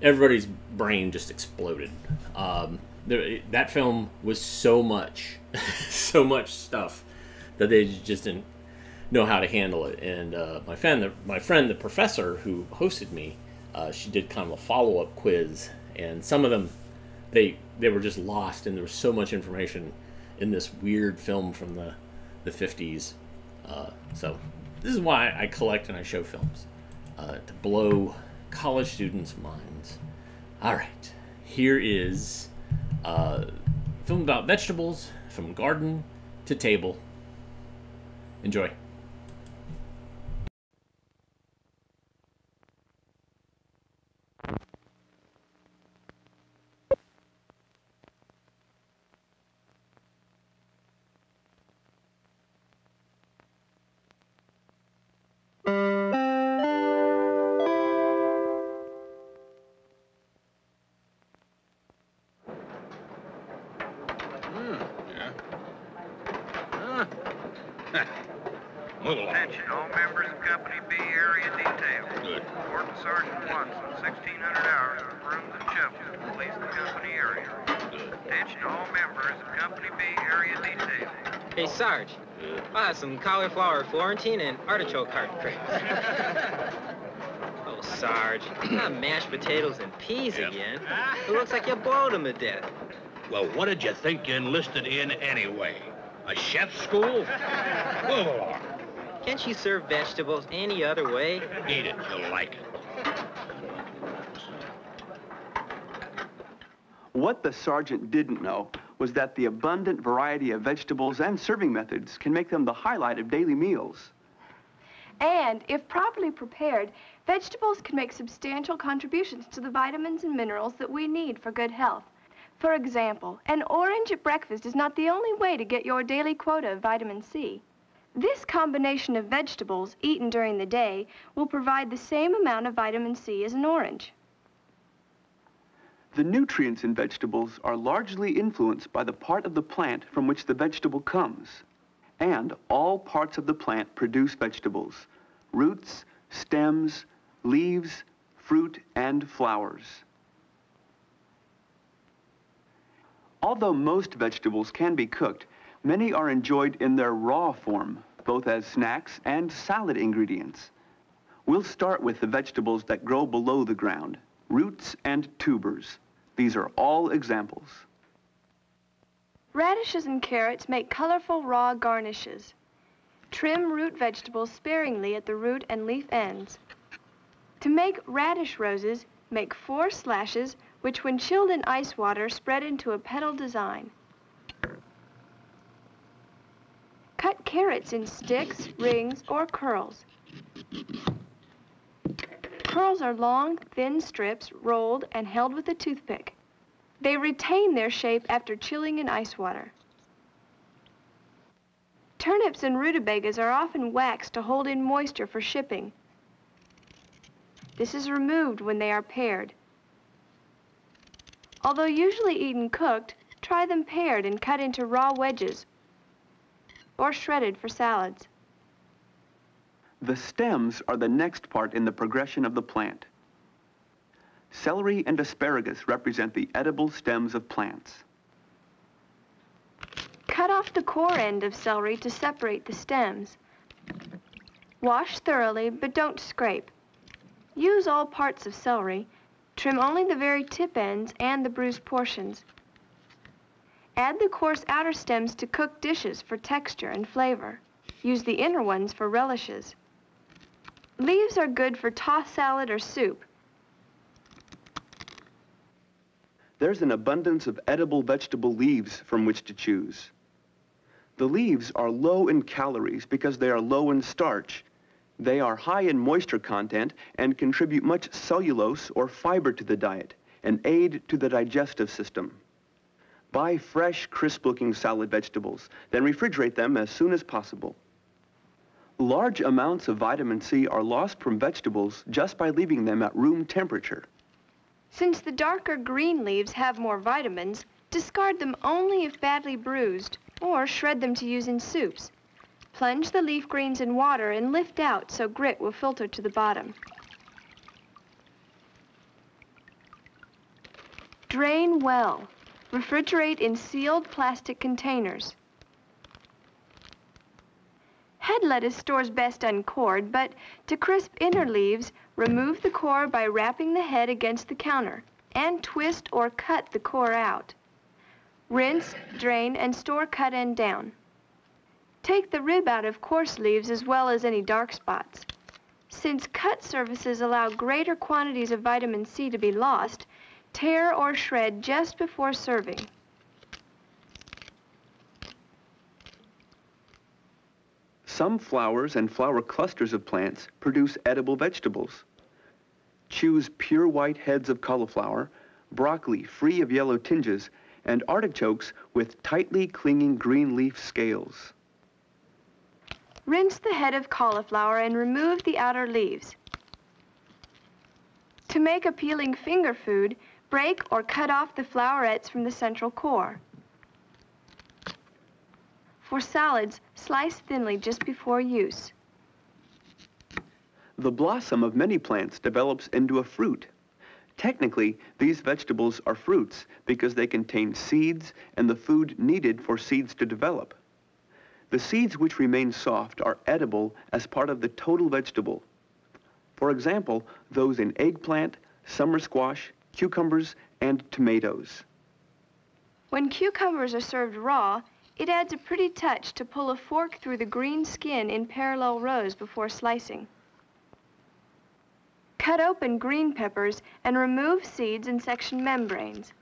Everybody's brain just exploded. Um, there, that film was so much, (laughs) so much stuff that they just didn't know how to handle it. And uh, my friend, the, my friend, the professor who hosted me, uh, she did kind of a follow up quiz, and some of them, they they were just lost, and there was so much information in this weird film from the the 50s. Uh, so this is why I collect and I show films uh, to blow college students' minds. All right, here is uh, a film about vegetables from garden to table. Enjoy. Música Attention, all members of Company B area detail. Good. Warden Sergeant Watson, 1,600 hours of brooms and shovels to police the company area. Attention, all members of Company B area detail. Hey, Sarge. I'll have some cauliflower Florentine and artichoke heart crepes. (laughs) oh, Sarge, not mashed potatoes and peas again. It looks like you blowed them to death. Well, what did you think you enlisted in anyway? A chef's school? (laughs) Move along. Can't you serve vegetables any other way? Eat it, you'll like it. What the sergeant didn't know was that the abundant variety of vegetables and serving methods can make them the highlight of daily meals. And if properly prepared, vegetables can make substantial contributions to the vitamins and minerals that we need for good health. For example, an orange at breakfast is not the only way to get your daily quota of vitamin C. This combination of vegetables eaten during the day will provide the same amount of vitamin C as an orange. The nutrients in vegetables are largely influenced by the part of the plant from which the vegetable comes. And all parts of the plant produce vegetables, roots, stems, leaves, fruit, and flowers. Although most vegetables can be cooked, many are enjoyed in their raw form, both as snacks and salad ingredients. We'll start with the vegetables that grow below the ground, roots and tubers. These are all examples. Radishes and carrots make colorful raw garnishes. Trim root vegetables sparingly at the root and leaf ends. To make radish roses, make four slashes, which when chilled in ice water, spread into a petal design. Cut carrots in sticks, rings, or curls. Curls are long, thin strips rolled and held with a toothpick. They retain their shape after chilling in ice water. Turnips and rutabagas are often waxed to hold in moisture for shipping. This is removed when they are pared. Although usually eaten cooked, try them pared and cut into raw wedges or shredded for salads. The stems are the next part in the progression of the plant. Celery and asparagus represent the edible stems of plants. Cut off the core end of celery to separate the stems. Wash thoroughly, but don't scrape. Use all parts of celery. Trim only the very tip ends and the bruised portions. Add the coarse outer stems to cooked dishes for texture and flavor. Use the inner ones for relishes. Leaves are good for tossed salad or soup. There's an abundance of edible vegetable leaves from which to choose. The leaves are low in calories because they are low in starch. They are high in moisture content and contribute much cellulose or fiber to the diet and aid to the digestive system. Buy fresh, crisp-looking salad vegetables, then refrigerate them as soon as possible. Large amounts of vitamin C are lost from vegetables just by leaving them at room temperature. Since the darker green leaves have more vitamins, discard them only if badly bruised, or shred them to use in soups. Plunge the leaf greens in water and lift out so grit will filter to the bottom. Drain well. Refrigerate in sealed plastic containers. Head lettuce stores best uncored, but to crisp inner leaves, remove the core by wrapping the head against the counter and twist or cut the core out. Rinse, drain, and store cut end down. Take the rib out of coarse leaves as well as any dark spots. Since cut surfaces allow greater quantities of vitamin C to be lost, tear or shred just before serving. Some flowers and flower clusters of plants produce edible vegetables. Choose pure white heads of cauliflower, broccoli free of yellow tinges, and artichokes with tightly clinging green leaf scales. Rinse the head of cauliflower and remove the outer leaves. To make appealing finger food, break or cut off the flowerets from the central core. For salads, slice thinly just before use. The blossom of many plants develops into a fruit. Technically, these vegetables are fruits because they contain seeds and the food needed for seeds to develop. The seeds which remain soft are edible as part of the total vegetable. For example, those in eggplant, summer squash, cucumbers, and tomatoes. When cucumbers are served raw, it adds a pretty touch to pull a fork through the green skin in parallel rows before slicing. Cut open green peppers and remove seeds and section membranes.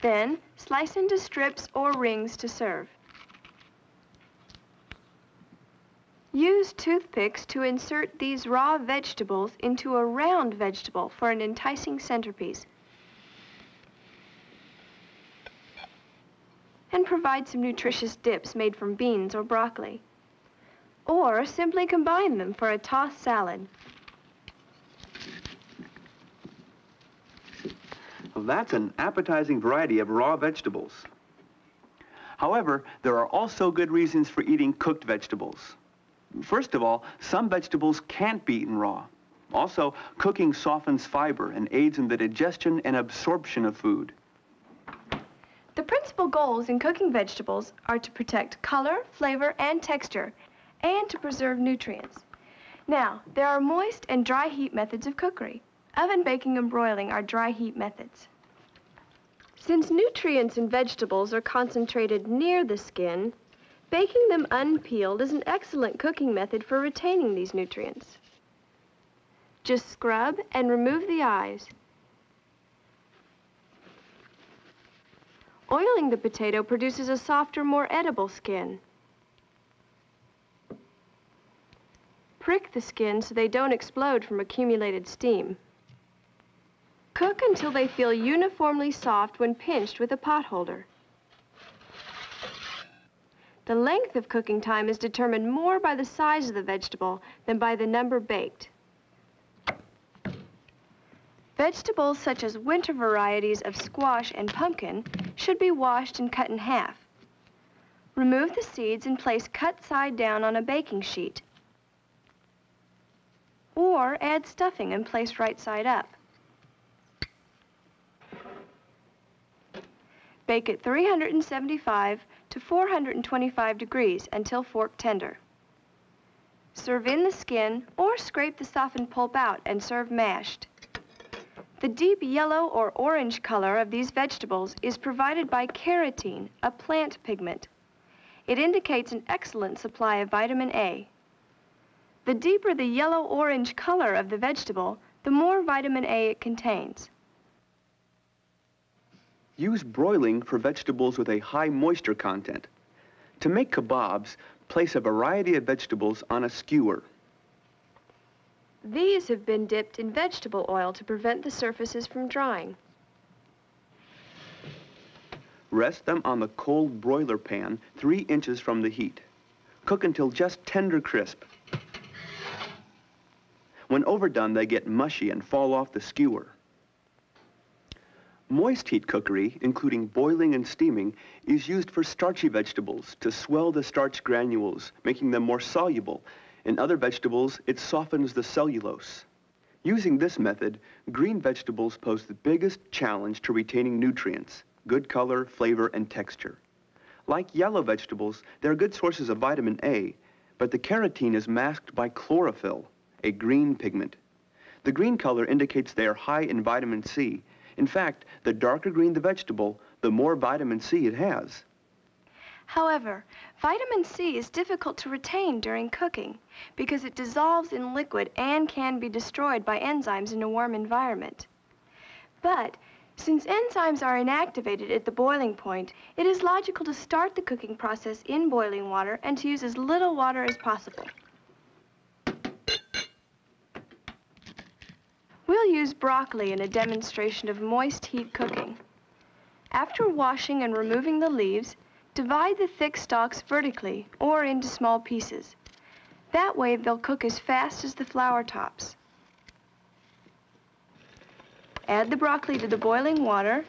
Then, slice into strips or rings to serve. Use toothpicks to insert these raw vegetables into a round vegetable for an enticing centerpiece. And provide some nutritious dips made from beans or broccoli. Or simply combine them for a tossed salad. Well, that's an appetizing variety of raw vegetables. However, there are also good reasons for eating cooked vegetables. First of all, some vegetables can't be eaten raw. Also, cooking softens fiber and aids in the digestion and absorption of food. The principal goals in cooking vegetables are to protect color, flavor, and texture, and to preserve nutrients. Now, there are moist and dry heat methods of cookery. Oven baking and broiling are dry heat methods. Since nutrients in vegetables are concentrated near the skin, baking them unpeeled is an excellent cooking method for retaining these nutrients. Just scrub and remove the eyes. Oiling the potato produces a softer, more edible skin. Prick the skin so they don't explode from accumulated steam. Cook until they feel uniformly soft when pinched with a pot holder. The length of cooking time is determined more by the size of the vegetable than by the number baked. Vegetables such as winter varieties of squash and pumpkin should be washed and cut in half. Remove the seeds and place cut side down on a baking sheet. Or add stuffing and place right side up. Bake at 375 to 425 degrees until fork tender. Serve in the skin or scrape the softened pulp out and serve mashed. The deep yellow or orange color of these vegetables is provided by carotene, a plant pigment. It indicates an excellent supply of vitamin A. The deeper the yellow-orange color of the vegetable, the more vitamin A it contains. Use broiling for vegetables with a high moisture content. To make kebabs, place a variety of vegetables on a skewer. These have been dipped in vegetable oil to prevent the surfaces from drying. Rest them on the cold broiler pan three inches from the heat. Cook until just tender crisp. When overdone, they get mushy and fall off the skewer. Moist heat cookery, including boiling and steaming, is used for starchy vegetables to swell the starch granules, making them more soluble. In other vegetables, it softens the cellulose. Using this method, green vegetables pose the biggest challenge to retaining nutrients, good color, flavor, and texture. Like yellow vegetables, they're good sources of vitamin A, but the carotene is masked by chlorophyll, a green pigment. The green color indicates they are high in vitamin C. In fact, the darker green the vegetable, the more vitamin C it has. However, vitamin C is difficult to retain during cooking because it dissolves in liquid and can be destroyed by enzymes in a warm environment. But since enzymes are inactivated at the boiling point, it is logical to start the cooking process in boiling water and to use as little water as possible. We'll use broccoli in a demonstration of moist heat cooking. After washing and removing the leaves, divide the thick stalks vertically or into small pieces. That way they'll cook as fast as the flower tops. Add the broccoli to the boiling water.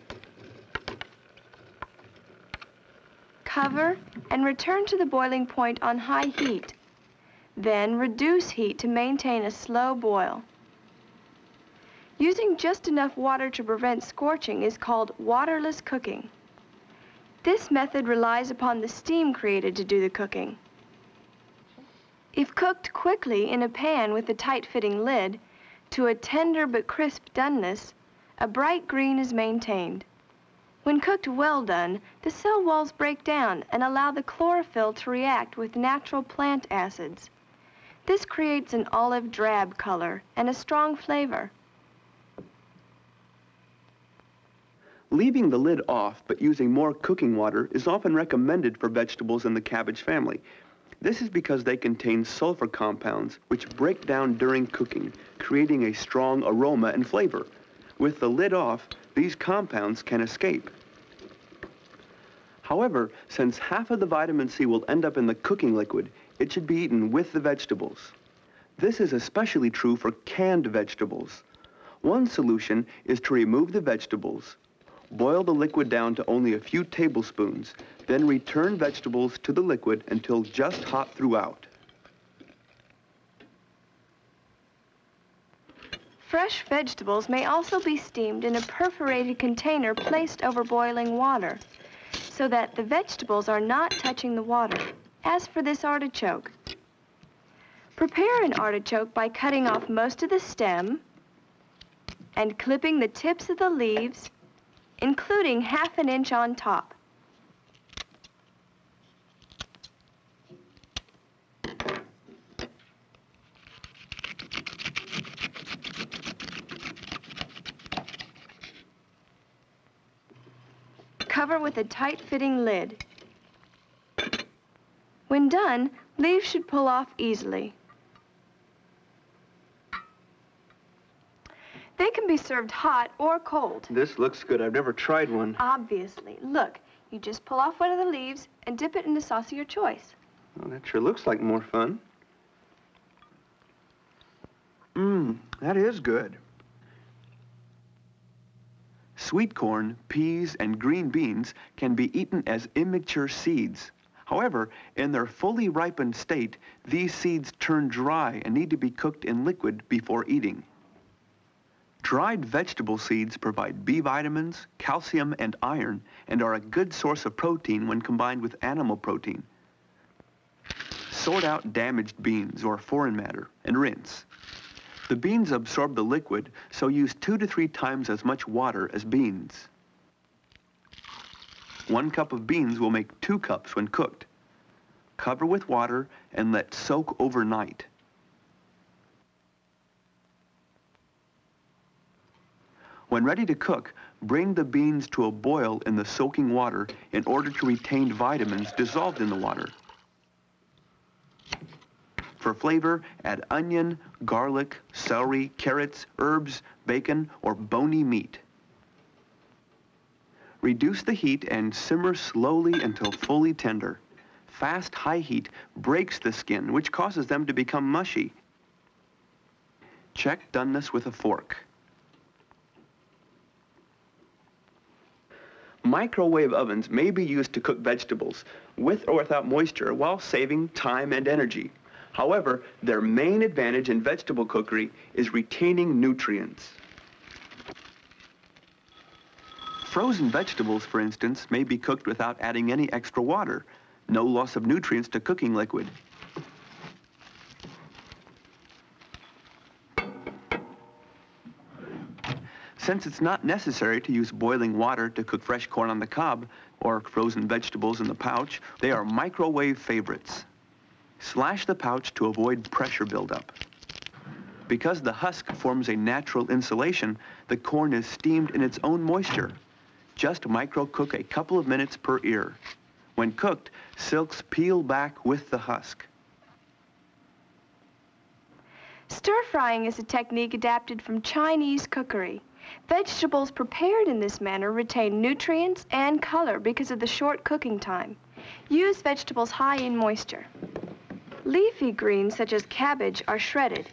Cover and return to the boiling point on high heat. Then reduce heat to maintain a slow boil. Using just enough water to prevent scorching is called waterless cooking. This method relies upon the steam created to do the cooking. If cooked quickly in a pan with a tight-fitting lid, to a tender but crisp doneness, a bright green is maintained. When cooked well done, the cell walls break down and allow the chlorophyll to react with natural plant acids. This creates an olive drab color and a strong flavor. Leaving the lid off but using more cooking water is often recommended for vegetables in the cabbage family. This is because they contain sulfur compounds which break down during cooking, creating a strong aroma and flavor. With the lid off, these compounds can escape. However, since half of the vitamin C will end up in the cooking liquid, it should be eaten with the vegetables. This is especially true for canned vegetables. One solution is to remove the vegetables, boil the liquid down to only a few tablespoons, then return vegetables to the liquid until just hot throughout. Fresh vegetables may also be steamed in a perforated container placed over boiling water so that the vegetables are not touching the water, as for this artichoke. Prepare an artichoke by cutting off most of the stem and clipping the tips of the leaves, including half an inch on top. Cover with a tight-fitting lid. When done, leaves should pull off easily. They can be served hot or cold. This looks good. I've never tried one. Obviously. Look, you just pull off one of the leaves and dip it in the sauce of your choice. Well, that sure looks like more fun. Mmm, that is good. Sweet corn, peas, and green beans can be eaten as immature seeds. However, in their fully ripened state, these seeds turn dry and need to be cooked in liquid before eating. Dried vegetable seeds provide B vitamins, calcium, and iron, and are a good source of protein when combined with animal protein. Sort out damaged beans or foreign matter and rinse. The beans absorb the liquid, so use two to three times as much water as beans. One cup of beans will make two cups when cooked. Cover with water and let soak overnight. When ready to cook, bring the beans to a boil in the soaking water in order to retain vitamins dissolved in the water. For flavor, add onion, garlic, celery, carrots, herbs, bacon, or bony meat. Reduce the heat and simmer slowly until fully tender. Fast, high heat breaks the skin, which causes them to become mushy. Check doneness with a fork. Microwave ovens may be used to cook vegetables with or without moisture while saving time and energy. However, their main advantage in vegetable cookery is retaining nutrients. Frozen vegetables, for instance, may be cooked without adding any extra water. No loss of nutrients to cooking liquid. Since it's not necessary to use boiling water to cook fresh corn on the cob or frozen vegetables in the pouch, they are microwave favorites. Slash the pouch to avoid pressure buildup. Because the husk forms a natural insulation, the corn is steamed in its own moisture. Just micro-cook a couple of minutes per ear. When cooked, silks peel back with the husk. Stir frying is a technique adapted from Chinese cookery. Vegetables prepared in this manner retain nutrients and color because of the short cooking time. Use vegetables high in moisture. Leafy greens such as cabbage are shredded.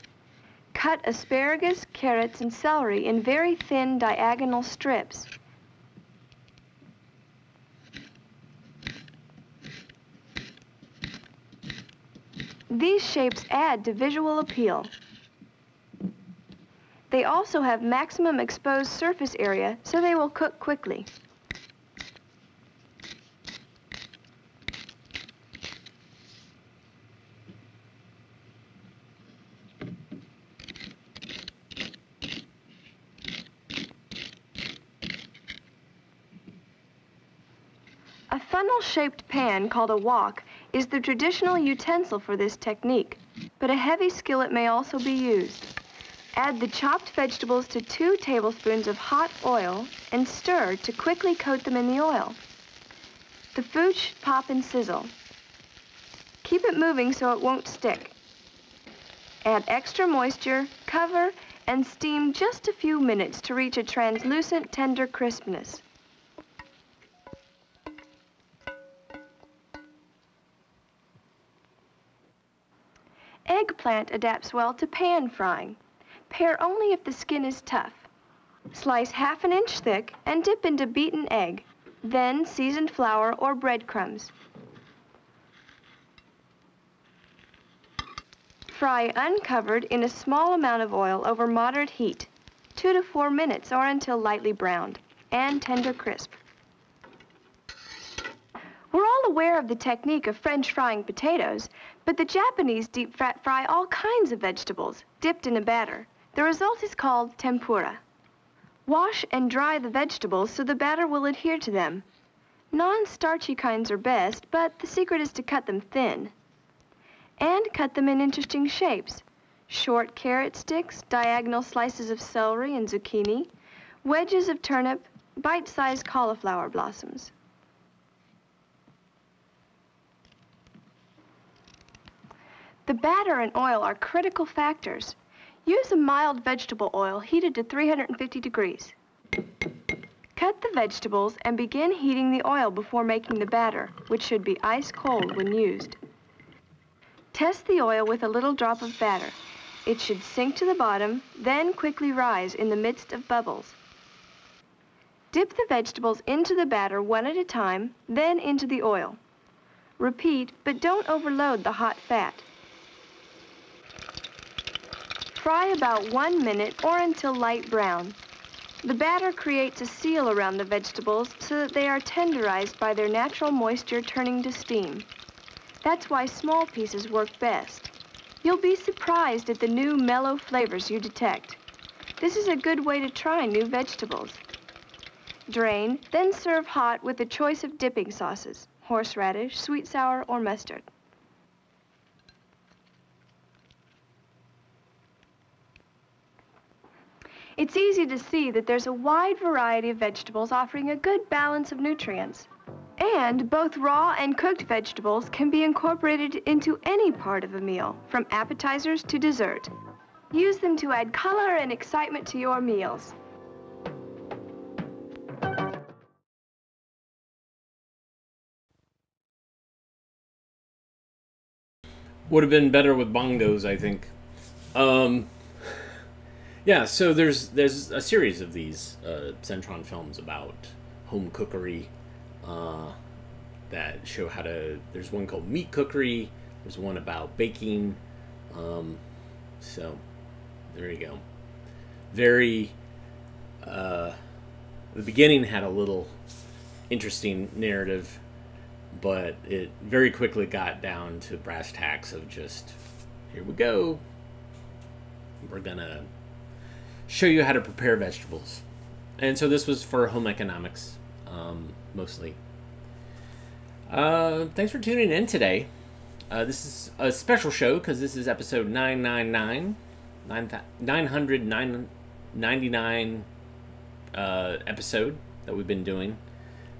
Cut asparagus, carrots, and celery in very thin diagonal strips. These shapes add to visual appeal. They also have maximum exposed surface area, so they will cook quickly. A funnel-shaped pan called a wok is the traditional utensil for this technique, but a heavy skillet may also be used. Add the chopped vegetables to two tablespoons of hot oil and stir to quickly coat them in the oil. The food should pop and sizzle. Keep it moving so it won't stick. Add extra moisture, cover, and steam just a few minutes to reach a translucent, tender crispness. Eggplant adapts well to pan frying. Pare only if the skin is tough. Slice half an inch thick and dip into beaten egg, then seasoned flour or breadcrumbs. Fry uncovered in a small amount of oil over moderate heat, two to four minutes or until lightly browned, and tender crisp. We're all aware of the technique of French frying potatoes, but the Japanese deep fat fry all kinds of vegetables, dipped in a batter. The result is called tempura. Wash and dry the vegetables so the batter will adhere to them. Non-starchy kinds are best, but the secret is to cut them thin. And cut them in interesting shapes. Short carrot sticks, diagonal slices of celery and zucchini, wedges of turnip, bite-sized cauliflower blossoms. The batter and oil are critical factors. Use a mild vegetable oil heated to 350 degrees. Cut the vegetables and begin heating the oil before making the batter, which should be ice cold when used. Test the oil with a little drop of batter. It should sink to the bottom, then quickly rise in the midst of bubbles. Dip the vegetables into the batter one at a time, then into the oil. Repeat, but don't overload the hot fat. Fry about one minute or until light brown. The batter creates a seal around the vegetables so that they are tenderized by their natural moisture turning to steam. That's why small pieces work best. You'll be surprised at the new mellow flavors you detect. This is a good way to try new vegetables. Drain, then serve hot with a choice of dipping sauces, horseradish, sweet sour, or mustard. It's easy to see that there's a wide variety of vegetables offering a good balance of nutrients. And both raw and cooked vegetables can be incorporated into any part of a meal, from appetizers to dessert. Use them to add color and excitement to your meals. Would have been better with bongos, I think. Um, yeah, so there's there's a series of these uh, Centron films about home cookery uh, that show how to. There's one called Meat Cookery. There's one about baking. Um, so there you go. Very. Uh, the beginning had a little interesting narrative, but it very quickly got down to brass tacks of just here we go. We're gonna show you how to prepare vegetables. And so this was for home economics, um, mostly. Uh, thanks for tuning in today. Uh, this is a special show because this is episode 999, 999 uh, episode that we've been doing.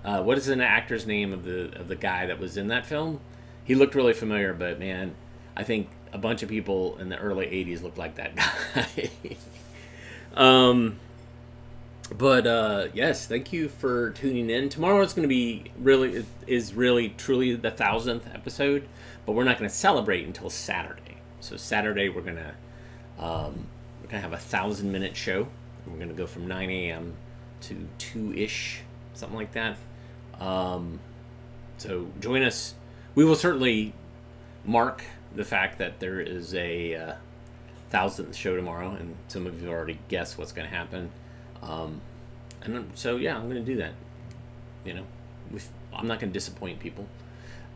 Uh, what is an actor's name of the of the guy that was in that film? He looked really familiar, but man, I think a bunch of people in the early 80s looked like that (laughs) guy. Um, but uh, yes, thank you for tuning in. Tomorrow is going to be really is really truly the thousandth episode, but we're not going to celebrate until Saturday. So Saturday we're to um, we're gonna have a thousand minute show. We're gonna go from 9 a.m. to 2 ish, something like that. Um, so join us. We will certainly mark the fact that there is a uh, thousandth show tomorrow, and some of you already guessed what's going to happen. Um, and I'm- so yeah, I'm going to do that. You know, with, I'm not going to disappoint people.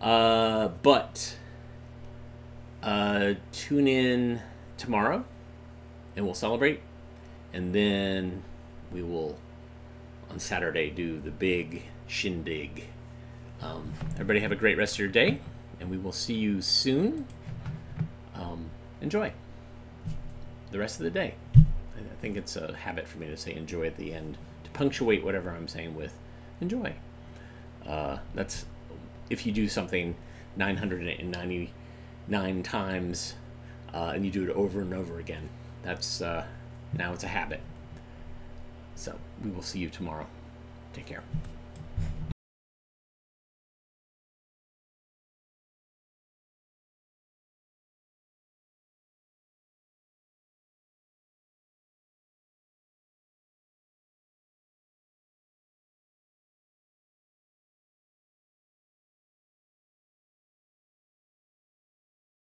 Uh, but uh, tune in tomorrow, and we'll celebrate, and then we will on Saturday do the big shindig. Um, everybody have a great rest of your day, and we will see you soon. Um, enjoy the rest of the day. I think it's a habit for me to say enjoy at the end to punctuate whatever I'm saying with enjoy. Uh, that's if you do something 999 times uh, and you do it over and over again. That's uh, now it's a habit. So we will see you tomorrow. Take care.